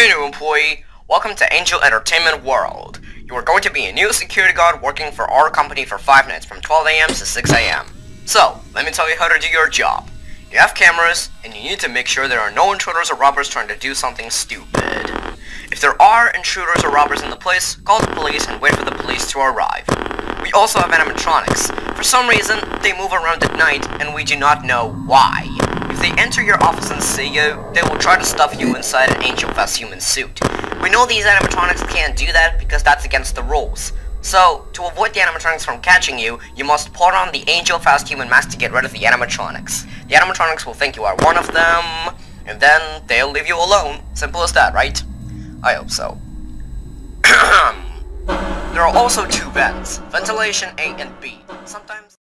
employee. Welcome to Angel Entertainment World. You are going to be a new security guard working for our company for 5 nights from 12 a.m. to 6 a.m. So, let me tell you how to do your job. You have cameras, and you need to make sure there are no intruders or robbers trying to do something stupid. If there are intruders or robbers in the place, call the police and wait for the police to arrive. We also have animatronics. For some reason, they move around at night, and we do not know why. Enter your office and see you, they will try to stuff you inside an Angel Fest human suit. We know these animatronics can't do that because that's against the rules. So, to avoid the animatronics from catching you, you must put on the Angel Fast Human mask to get rid of the animatronics. The animatronics will think you are one of them, and then they'll leave you alone. Simple as that, right? I hope so. there are also two vents, ventilation A and B. Sometimes